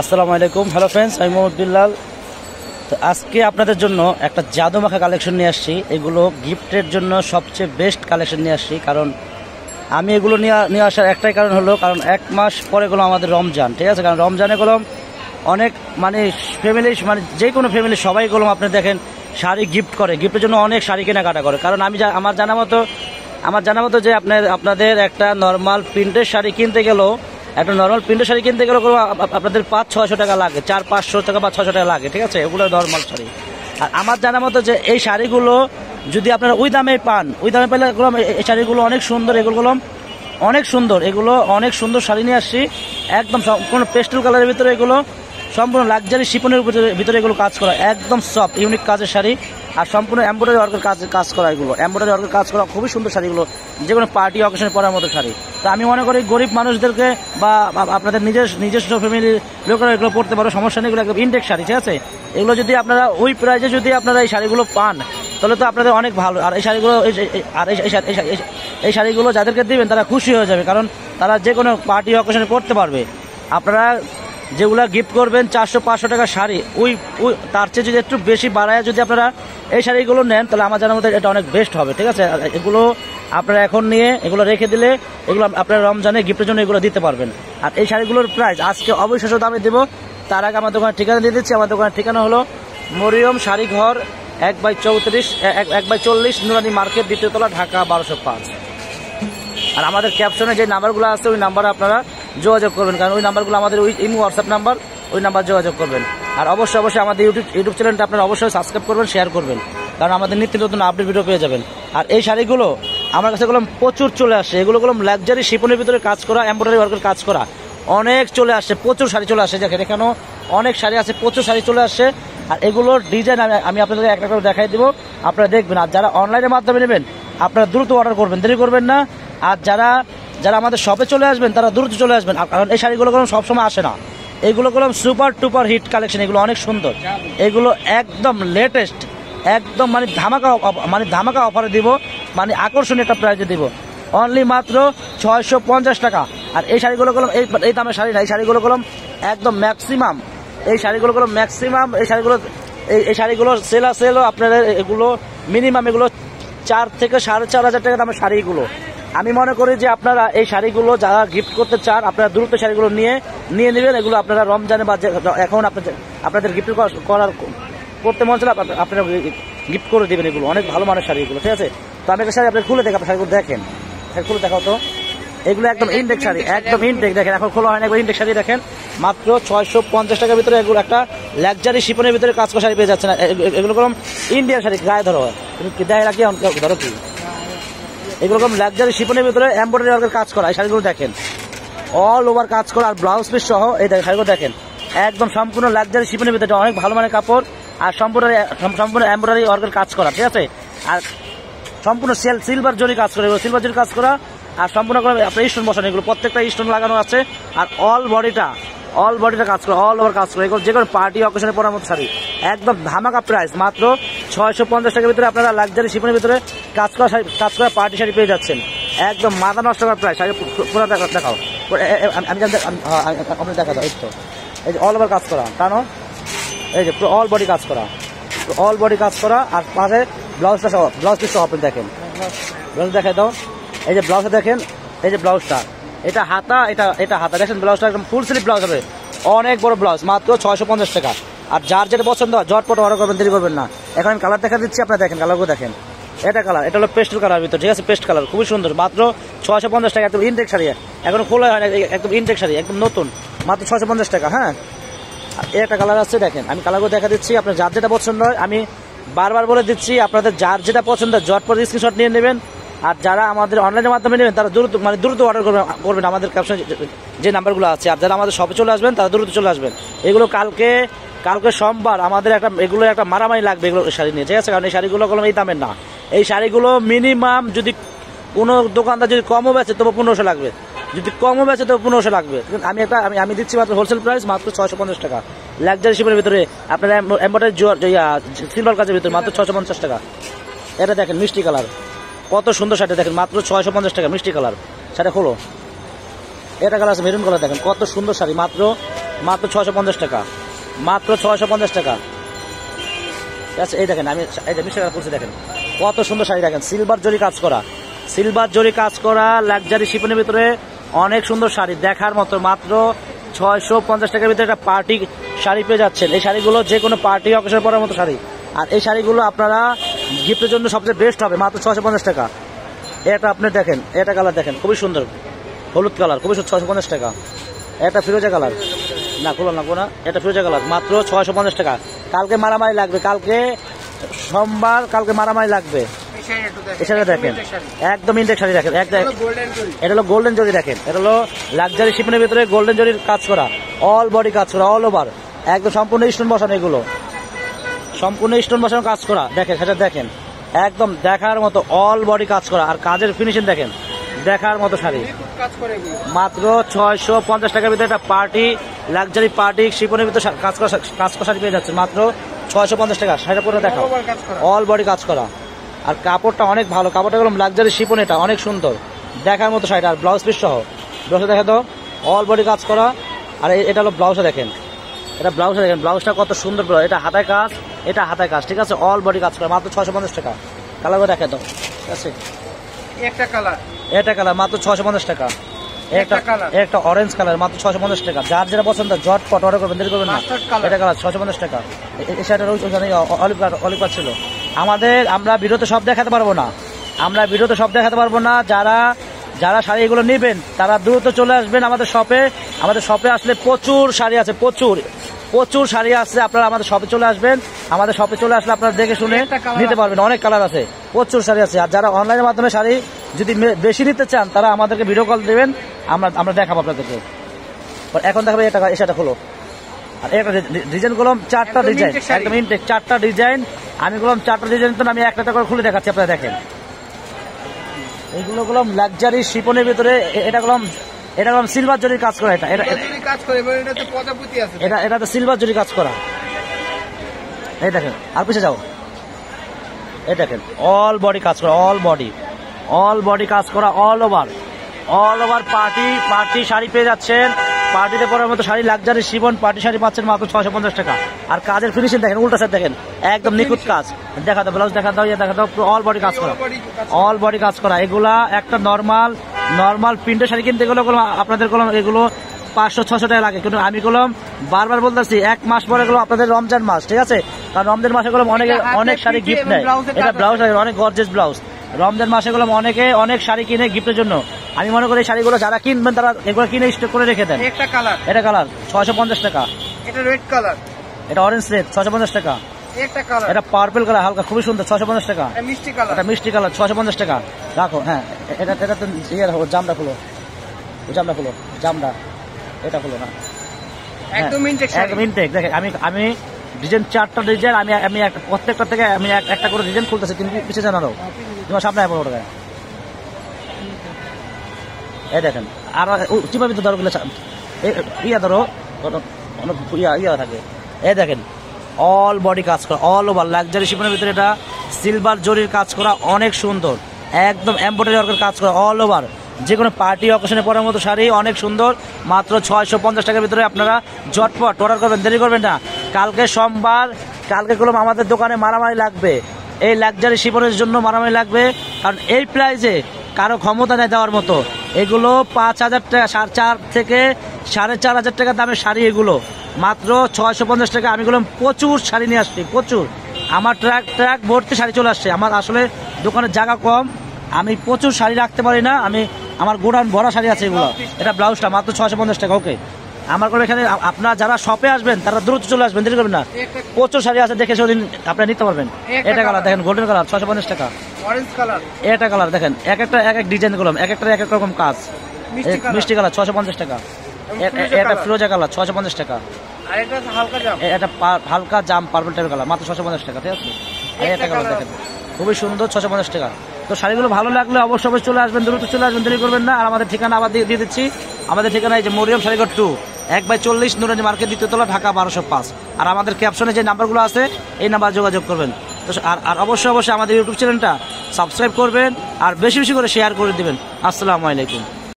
আসসালামু আলাইকুম। Hello friends আমি মোহাম্মদ বিল্লাল তো আজকে আপনাদের জন্য একটা জাদু মাখা কালেকশন নিয়ে আসছি। এগুলো গিফটের জন্য সবচেয়ে বেস্ট কালেকশন নিয়ে আসছি। কারণ আমি এগুলো নিয়ে নিয়ে আসার একটাই কারণ হলো, কারণ এক মাস পরে গেলো আমাদের রমজান, ঠিক আছে? কারণ রমজানে গেলাম অনেক মানে ফ্যামিলি মানে যে কোনো ফ্যামিলি সবাই গেলাম আপনি দেখেন, শাড়ি গিফট করে। গিফটের জন্য অনেক শাড়ি কেনাকাটা করে। কারণ আমি আমার জানা মতো, আমার জানা মতো যে আপনার, আপনাদের একটা নর্মাল প্রিন্টের শাড়ি কিনতে গেলেও একটা নর্মাল প্রিন্টের শাড়ি কিনতে আপ- আপনাদের পাঁচ, ছয়শো টাকা লাগে। চার, পাঁচশো টাকা বা ছশো টাকা লাগে, ঠিক আছে? এগুলো নর্মাল শাড়ি। আর আমার জানা মতো যে এই শাড়িগুলো যদি আপনারা ওই দামে পান, ওই দামে পেলে এই শাড়িগুলো অনেক সুন্দর, এগুলো অনেক সুন্দর, এগুলো অনেক সুন্দর শাড়ি নিয়ে আসছি। একদম সম্পূর্ণ পেস্টেল কালারের ভিতরে এগুলো, সম্পূর্ণ লাক্সারি শিপনের ভিতরে এগুলো কাজ করা, একদম সফট ইউনিক কাজের শাড়ি। আর সম্পূর্ণ এম্ব্রয়ডারি ওয়ার্কের কাজ কাজ করা এগুলো। এম্ব্রয়ডারি ওয়ার্কের কাজ করা খুবই সুন্দর শাড়িগুলো যে কোনো পার্টি অকেশনে পরার মতো শাড়ি। তো আমি মনে করি গরিব মানুষদেরকে বা আপনাদের নিজের নিজস্ব ফ্যামিলির লোকেরা এগুলো পড়তে পারো, সমস্যা নেই, এগুলো একদম ইনটেক শাড়ি, ঠিক আছে? এগুলো যদি আপনারা ওই প্রাইজে যদি আপনারা এই শাড়িগুলো পান, তাহলে তো আপনাদের অনেক ভালো। আর এই শাড়িগুলো আর এই শাড়িগুলো যাদেরকে দিবেন, তারা খুশি হয়ে যাবে। কারণ তারা যে কোনো পার্টি অকেশনে পড়তে পারবে। আপনারা যেগুলা গিফট করবেন, চারশো, পাঁচশো টাকা শাড়ি, ওই ওই, তার চেয়ে যদি একটু বেশি বাড়ায় যদি আপনারা এই শাড়িগুলো নেন, তাহলে আমার জানার মধ্যে এটা অনেক বেস্ট হবে, ঠিক আছে? এগুলো আপনারা এখন নিয়ে এগুলো রেখে দিলে এগুলো আপনারা রমজানে গিফটের জন্য এগুলো দিতে পারবেন। আর এই শাড়িগুলোর প্রাইস আজকে অবশ্যই দামে দেবো। তার আগে আমার দোকানের ঠিকানা দিয়ে দিচ্ছি। আমার দোকানের ঠিকানা হলো মরিয়ম শাড়ি ঘর, এক বাই চৌত্রিশ এক বাই চল্লিশ, নুরানি মার্কেট দ্বিতীয়তলা ঢাকা বারোশো পাঁচ। আর আমাদের ক্যাপশনে যে নাম্বারগুলো আছে, ওই নাম্বারে আপনারা যোগাযোগ করবেন, কারণ ওই নাম্বারগুলো আমাদের ওই ইমো হোয়াটসঅ্যাপ নাম্বার, ওই নাম্বার যোগাযোগ করবেন। আর অবশ্যই অবশ্যই আমাদের ইউটিউব ইউটিউব চ্যানেলটা আপনারা অবশ্যই সাবস্ক্রাইব করবেন শেয়ার করবেন, কারণ আমাদের নিত্য নতুন আপডেট ভিডিও পেয়ে যাবেন। আর এই শাড়িগুলো, আমার কাছে গুলো প্রচুর চলে আসে এগুলো গুলো লাক্সারি শিপনের ভিতরে কাজ করা এমব্রয়ডারি ওয়ার্কের কাজ করা। অনেক চলে আসে প্রচুর শাড়ি চলে আসে দেখেন এখানেও অনেক শাড়ি আছে, প্রচুর শাড়ি চলে আসছে। আর এগুলোর ডিজাইন আমি আমি আপনাদের একটা করে দেখাই দেবো, আপনারা দেখবেন। আর যারা অনলাইনের মাধ্যমে নেবেন, আপনারা দ্রুত অর্ডার করবেন, দেরি করবেন না। আর যারা যারা আমাদের শপে চলে আসবেন, তারা দ্রুত চলে আসবেন। কারণ এই শাড়িগুলো কোনো সবসময় আসে না। এগুলো করলাম সুপার টুপার হিট কালেকশন এগুলো অনেক সুন্দর। এগুলো একদম লেটেস্ট একদম মানে ধামাকা মানে ধামাকা অফারে দিব মানে আকর্ষণীয় একটা প্রাইজে দিব। অনলি মাত্র ছয়শো পঞ্চাশ টাকা। আর এই শাড়িগুলো করলাম এই এই দামের শাড়ি না, এই শাড়িগুলো করলাম একদম ম্যাক্সিমাম এই শাড়িগুলো করলাম ম্যাক্সিমাম এই শাড়িগুলো, এই এই শাড়িগুলো সেলা সেলও আপনাদের এগুলো মিনিমাম এগুলো চার থেকে সাড়ে চার হাজার টাকা দামের শাড়িগুলো। আমি মনে করি যে আপনারা এই শাড়িগুলো যারা গিফট করতে চান, আপনারা দ্রুত শাড়িগুলো নিয়ে নিয়ে নেবেন। এগুলো আপনারা রমজানে বা এখন আপনাদের আপনাদের গিফট করার করতে মন চাইলে আপনারা- গিফট করে দেবেন এগুলো। অনেক ভালো মানের শাড়ি এগুলো, ঠিক আছে? তো আমি একটা শাড়ি আপনি খুলে দেখেন শাড়িগুলো দেখেন। খুলে দেখাও তো। এগুলো একদম ইনটেক শাড়ি, একদম ইনটেক দেখেন, এখন খোলা হয় না ইনটেক শাড়ি দেখেন। মাত্র ছয়শো পঞ্চাশ টাকার ভিতরে এগুলো একটা লাক্সারি শিপনের ভিতরে কাজ করা শাড়ি পেয়ে যাচ্ছে না এগুলো কোনো ইন্ডিয়ান শাড়ি, গায়ে ধরো। তুমি কি দেয় রাখি ধরো কি? এগুলো রকম লাক্সারি শিপনের ভিতরে এমব্রয়ডারি ওয়ার্কের কাজ করা, এই শাড়িগুলো দেখেন। অল ওভার কাজ করা, আর ব্লাউজ পিস সহ এই শাড়িগুলো দেখেন। একদম সম্পূর্ণ লাক্সারি শিপনের ভিতরে অনেক ভালো মানের কাপড়, আর সম্পূর্ণ সম্পূর্ণ এমব্রয়ডারি ওয়ার্কের কাজ করা, ঠিক আছে? আর সম্পূর্ণ সেল সিলভার জরি কাজ করে সিলভার জরি কাজ করা, আর সম্পূর্ণ করে আপনার স্টোন বসানো এগুলো প্রত্যেকটা স্টোন লাগানো আছে, আর অল বডিটা অল বডিটা কাজ করে অল ওভার কাজ করে, এগুলো যে কোনো পার্টি অকেশনে মতো শাড়ি। একদম ধামাকা প্রাইস মাত্র ছয়শো পঞ্চাশ টাকার ভিতরে আপনারা লাক্সারি শিপনের ভিতরে কাজ করা শাড়ি কাজ করা পার্টি শাড়ি পেয়ে যাচ্ছেন। একদম মাথা নষ্ট করার প্রায়, শাড়ি পুরো দেখা- দেখাও। আমি- আপনি দেখা দাও, এই তো। এই যে অল ওভার কাজ করা টানো এই যে পুরো অল বডি কাজ করা অল বডি কাজ করা আর পাশে ব্লাউজটা সহ ব্লাউজ পিস সহ আপনি দেখেন। ব্লাউজ দেখাই দাও। এই যে ব্লাউজটা দেখেন, এই যে ব্লাউজটা এটা হাতা, এটা এটা হাতা। দেখেন ব্লাউজটা একদম ফুল স্লিভ ব্লাউজ হবে। অনেক বড় ব্লাউজ মাত্র ছয়শো পঞ্চাশ টাকা। আর যার যেটা পছন্দ হয়, ঝটপট অর্ডার করবেন, দেরি করবেন না। এখন আমি কালার দেখা দিচ্ছি, আপনারা দেখেন কালারগুলো দেখেন। এটা কালার এটা হলো পেস্টেল কালার ভিতর, ঠিক আছে? পেস্ট কালার খুবই সুন্দর। মাত্র ছয়শো পঞ্চাশ টাকা, একদম ইনটেক শাড়ি। এখন খোলা হয় না একদম ইনটেক শাড়ি, একদম নতুন। মাত্র ছয়শো পঞ্চাশ টাকা হ্যাঁ? এর একটা কালার আছে, দেখেন, আমি কালারগুলো দেখা দিচ্ছি, আপনার যার যেটা পছন্দ হয়, আমি বারবার বলে দিচ্ছি, আপনাদের যার যেটা পছন্দ হয়, ঝটপট স্ক্রিনশট নিয়ে নেবেন। আর যারা আমাদের অনলাইনের মাধ্যমে নেবেন, তারা দ্রুত মানে দ্রুত অর্ডার করবেন করবেন। আমাদের ক্যাপশন যে নাম্বারগুলো আছে, আর যারা আমাদের শপে চলে আসবেন, তারা দ্রুত চলে আসবেন। এগুলো কালকে কালকে সোমবার আমাদের একটা, এগুলো একটা মারামারি লাগবে এগুলো শাড়ি নিয়ে, ঠিক আছে? কারণ এই শাড়িগুলো কোনো এই দামের না। এই শাড়িগুলো মিনিমাম যদি কোনো দোকানদার যদি কমও বেচে, তবু পনেরোশো লাগবে। যদি কমও বেচে, তবু পনেরোশো লাগবে। আমি একটা, আমি আমি দিচ্ছি মাত্র হোলসেল প্রাইস মাত্র ছয়শো পঞ্চাশ টাকা। লাক্সারি শিপের ভিতরে, আপনার এম্বয়ডারি সিলভার কাজের ভিতরে মাত্র ছশো পঞ্চাশ টাকা। এটা দেখেন, মিষ্টি কালার। কত সুন্দর শাড়ি দেখেন, মাত্র ছয়শো পঞ্চাশ টাকা, মিষ্টি কালার। শাড়ি হলো এটা কালার আছে মেরুন কালার দেখেন, কত সুন্দর শাড়ি, মাত্র মাত্র ছয়শো পঞ্চাশ টাকা। মাত্র ছয়শো পঞ্চাশ টাকা। আছে, এই দেখেন, আমি এই যে করছি দেখেন। কত সুন্দর শাড়ি, দেখেন সিলভার জরি কাজ করা। সিলভার জরি কাজ করা লাক্সারি শিপনের ভিতরে অনেক সুন্দর শাড়ি। দেখার মতো মাত্র ছয়শো পঞ্চাশ টাকার ভিতরে একটা পার্টি শাড়ি পেয়ে যাচ্ছেন। এই শাড়িগুলো যে কোনো পার্টি অকেশন পরার মতো শাড়ি। আর এই শাড়িগুলো আপনারা গিফটের জন্য সবচেয়ে বেস্ট হবে, মাত্র ছয়শো পঞ্চাশ টাকা। এটা আপনি দেখেন, এটা কালার দেখেন, খুবই সুন্দর। হলুদ কালার খুবই ছয়শো পঞ্চাশ টাকা। এটা ফিরোজা কালার না খুলো না না। এটা ফিরোজা কালার মাত্র ছয়শো পঞ্চাশ টাকা। কালকে মারামারি লাগবে। কালকে সোমবার কালকে মারামারি লাগবে। এছাড়া দেখেন একদম ইন্ডেক্স শাড়ি দেখেন এটা হলো গোল্ডেন জরি দেখেন। এটা হলো লাক্সারি শিপনের ভিতরে গোল্ডেন জরির কাজ করা। অল বডি কাজ করা অল ওভার একদম সম্পূর্ণ স্টোন বসানো এগুলো। সম্পূর্ণ স্টোন বসানো কাজ করা। দেখেন সেটা দেখেন। একদম দেখার মতো অল বডি কাজ করা। আর কাজের ফিনিশিং দেখেন। দেখার মতো শাড়ি। মাত্র ছয়শো পঞ্চাশ টাকার ভিতরে একটা পার্টি লাক্সারি পার্টি শিপনের ভিতরে কাজ করা কাজ করা শাড়ি পেয়ে যাচ্ছে। মাত্র ছয়শো পঞ্চাশ টাকা। শাড়িটা পরে দেখো অল বডি কাজ করা। আর কাপড়টা অনেক ভালো। কাপড়টা গেলাম লাক্সারি শিপন এটা অনেক সুন্দর। দেখার মতো শাড়িটা আর ব্লাউজ পিস সহ। ব্লাউজটা দেখা দাও। অল বডি কাজ করা। আর এটা হলো ব্লাউজটা দেখেন। এটা ব্লাউজটা দেখেন। ব্লাউজটা কত সুন্দর ব্লাউজ এটা হাতায় কাজ এটা হাতায় কাজ ঠিক আছে? অল বডি কাজ করা। মাত্র ছয়শো পঞ্চাশ টাকা। কালার দেখে দাও। ঠিক আছে? একটা কালার এটা কালার মাত্র ছয়শো পঞ্চাশ টাকা। একটা একটা অরেঞ্জ কালার মাত্র ছয়শো পঞ্চাশ টাকা। যার যেটা পছন্দ জট পট অর্ডার করবেন দেরি করবেন না। এটা কালার ছয়শো পঞ্চাশ টাকা। অলিভ অলিভ ছিল। আমাদের আমরা ভিডিওতে সব দেখাতে পারব না। আমরা ভিডিওতে সব দেখাতে পারব না। যারা যারা শাড়ি এগুলো নেবেন তারা দ্রুত চলে আসবেন আমাদের শপে। আমাদের শপে আসলে প্রচুর শাড়ি আছে প্রচুর। প্রচুর শাড়ি আছে আপনারা আমাদের শপে চলে আসবেন। আমাদের শপে চলে আসলে আপনারা দেখে শুনে নিতে পারবেন। অনেক কালার আছে প্রচুর শাড়ি আছে। আর যারা অনলাইনের মাধ্যমে শাড়ি যদি বেশি নিতে চান তারা আমাদেরকে ভিডিও কল দেবেন। আমরা আমরা দেখাবো আপনাদেরকে। এখন দেখাবো এটা এসাটা হলো আর এটা ডিজাইন করলাম চারটা ডিজাইন। একদম ইনটেক চারটা ডিজাইন। আমি করলাম চারটা ডিজাইন তো আমি একটা করে খুলে দেখাচ্ছি আপনারা দেখেন। এইগুলো করলাম লাক্সারি শিপনের ভিতরে এটা করলাম এটা করলাম সিলভার জরির কাজ করা এটা। এটা এটা এটা তো সিলভার জরি কাজ করা। এই দেখেন আর পিছিয়ে যাও। এই দেখেন অল বডি কাজ করা অল বডি অল বডি কাজ করা all over all over party party sari পেয়ে যাচ্ছেন। পার্টিতে পরার মতো sari luxury chiffon party sari পাচ্ছেন মাত্র ছয়শো পঞ্চাশ টাকা। আর কাজের ফিনিশিং দেখেন উল্টা সাইড দেখেন একদম নিখুঁত কাজ। দেখা দাও ব্লাউজ দেখা দাও ইয়ে দেখা দাও অল বডি কাজ করা। অল বডি কাজ করা। এগুলা একটা নর্মাল নর্মাল প্রিন্টের শাড়ি কিনতে গেলে আপনাদের কোনো এগুলো পাঁচশো ছশো টাকা লাগে। কিন্তু আমি গেলাম বারবার বলতেছি এক মাস পরে গেলো আপনাদের রমজান মাস ঠিক আছে? কারণ রমজান মাসে গেলাম অনেক অনেক শাড়ি গিফট নেয়। এটা ব্লাউজ অনেক গর্জেস ব্লাউজ রমজান মাসে গেলাম অনেকে অনেক শাড়ি কিনে গিফটের জন্য। আমি মনে করি শাড়িগুলো যারা কিনবেন তারা এগুলো কিনে স্টক করে রেখে দেন। একটা কালার এটা কালার ছয়শো পঞ্চাশ টাকা। এটা রেড কালার এটা অরেঞ্জ রেড ছয়শো পঞ্চাশ টাকা। এটা পার্পল কালার হালকা খুবই সুন্দর ছয়শো পঞ্চাশ টাকা। এটা মিষ্টি কালার এটা মিষ্টি কালার ছশো পঞ্চাশ টাকা। রাখো হ্যাঁ এটা এটা তো ইয়ে রাখো জামটা খুলো। জামটা খুলো জামটা। এটা খুলো না। হ্যাঁ, একদম ইনটেক একদম ইনটেক আমি আমি ডিজাইন চারটা ডিজাইন আমি আমি একটা- প্রত্যেকটা থেকে আমি একটা করে ডিজাইন খুলতেছি তুমি পিছিয়ে জানারও তোমার সামনে আয় ওটা এই দেখেন, আর কীভাবে তো ধরো ইয়া ধরো কোনো ইয়া ইয়া থাকে। এই দেখেন অল বডি কাজ করা অল ওভার লাক্সারি শিপনের ভিতরে এটা সিলভার জরির কাজ করা অনেক সুন্দর। একদম এম্ব্রয়ডারি ওয়ার্কের কাজ করা অল ওভার যে কোনো পার্টি অকেশনে পরার মতো শাড়ি, অনেক সুন্দর। মাত্র ছয়শো পঞ্চাশ টাকার ভিতরে আপনারা ঝটপট অর্ডার করবেন। দেরি করবেন না। কালকে সোমবার, কালকে কলম আমাদের দোকানে মারামারি লাগবে। এই লাক্সারি শিপনের জন্য মারামারি লাগবে। কারণ এই প্রাইজে কারও ক্ষমতা নেই দেওয়ার মতো। এগুলো পাঁচ হাজার টাকা, সাড়ে চার থেকে সাড়ে চার হাজার টাকা দামের শাড়ি এগুলো। মাত্র ছয়শো পঞ্চাশ টাকা। আমি বললাম, প্রচুর শাড়ি নিয়ে আসছি, প্রচুর। আমার ট্রাক ট্রাক ভর্তি শাড়ি চলে আসছে। আমার আসলে দোকানের জায়গা কম। আমি প্রচুর শাড়ি রাখতে পারি না। আমি, আমার গোডাউন ভরা শাড়ি আছে এগুলো। এটা ব্লাউজটা মাত্র ছয়শো পঞ্চাশ টাকা ওকে আমার করে এখানে আপনারা যারা শপে আসবেন তারা দ্রুত চলে আসবেন দেরি করবেন না। প্রচুর শাড়ি আছে দেখে সেদিন আপনারা নিতে পারবেন। এটা কালার দেখেন গোল্ডেন কালার ছয়শো পঞ্চাশ টাকা। এটা কালার দেখেন এক একটা এক এক ডিজাইন করলাম এক একটা এক এক রকম কাজ। মিষ্টি কালার ছশো পঞ্চাশ টাকা। এটা। ফিরোজা কালার ছশো পঞ্চাশ টাকা। এটা হালকা জাম। পার্পল টাইপের কালার মাত্র ছশো পঞ্চাশ টাকা ঠিক আছে? এটা কালার দেখেন খুবই সুন্দর ছশো পঞ্চাশ টাকা। তো শাড়িগুলো ভালো লাগলে অবশ্যই অবশ্যই চলে আসবেন দ্রুত চলে আসবেন দেরি করবেন না। আর আমাদের ঠিকানা আবার দিয়ে দিয়ে দিচ্ছি। আমাদের ঠিকানা এই যে মরিয়ম শাড়িঘর টু এক বাই চল্লিশ নুরানি মার্কেট দ্বিতীয় দ্বিতীয়তলা ঢাকা বারোশো পাঁচ। আর আমাদের ক্যাপশনে যে নাম্বারগুলো আছে, এই নাম্বার যোগাযোগ করবেন। তো আর আর অবশ্যই অবশ্যই আমাদের ইউটিউব চ্যানেলটা সাবস্ক্রাইব করবেন আর বেশি বেশি করে শেয়ার করে দেবেন। আসসালামু আলাইকুম।